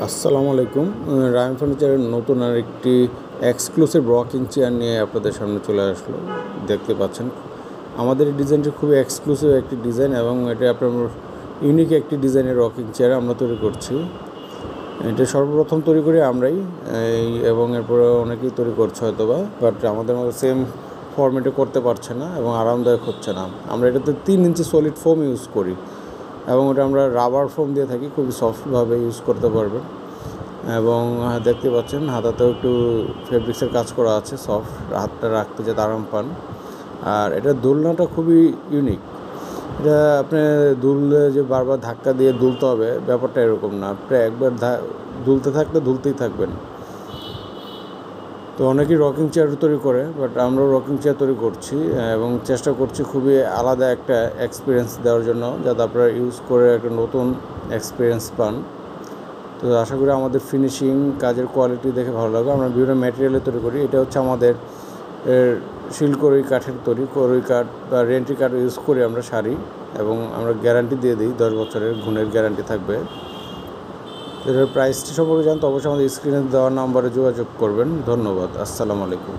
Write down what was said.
আসসালামু আলাইকুম। রায়ন ফার্নিচারের নতুন আর একটি এক্সক্লুসিভ রকিং চেয়ার নিয়ে আপনাদের সামনে চলে আসলো। দেখতে পাচ্ছেন, আমাদের এই ডিজাইনটি খুবই এক্সক্লুসিভ একটি ডিজাইন এবং এটা আপনার ইউনিক একটি ডিজাইনের রকিং চেয়ার আমরা তৈরি করছি। এটা সর্বপ্রথম তৈরি করি আমরাই এবং এরপরে অনেকেই তৈরি করছে হয়তো বা বাট আমাদের মতো সেম ফর্মেটে করতে পারছে না এবং আরামদায়ক হচ্ছে না। আমরা এটাতে তিন ইঞ্চি সলিড ফোম ইউজ করি। এবং ওটা আমরা রাবার ফোম দিয়ে থাকি খুবই সফটভাবে ইউজ করতে পারবেন এবং দেখতে পাচ্ছেন, হাতাতেও একটু ফেব্রিক্সের কাজ করা আছে সফট হাতটা রাখতে যাতে আরাম পান। আর এটা দোলনাটা খুবই ইউনিক এটা আপনি দুললে যে বারবার ধাক্কা দিয়ে দুলতে হবে, ব্যাপারটা এরকম না। আপনি একবার দুলতে থাকলে দুলতেই থাকবেন। তো অনেকেই রকিং চেয়ার তৈরি করে বাট আমরাও রকিং চেয়ার তৈরি করছি এবং চেষ্টা করছি খুবই আলাদা একটা এক্সপিরিয়েন্স দেওয়ার জন্য যাতে আপনারা ইউজ করে একটা নতুন এক্সপিরিয়েন্স পান। তো আশা করি আমাদের ফিনিশিং কাজের কোয়ালিটি দেখে ভালো লাগবে। আমরা বিভিন্ন ম্যাটেরিয়ালে তৈরি করি। এটা হচ্ছে আমাদের শিলকড়ি কাঠের তৈরি করই কাঠ বা রেন্টি কাঠ ইউজ করি আমরা শাড়ি, এবং আমরা গ্যারান্টি দিয়ে দিই, দশ বছরের গুণের গ্যারান্টি থাকবে। এটার প্রাইসটি সম্পর্কে জানতে অবশ্যই আমাদের স্ক্রিনে দেওয়া নম্বরে যোগাযোগ করবেন। ধন্যবাদ। আসসালামু আলাইকুম।